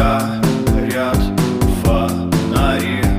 God.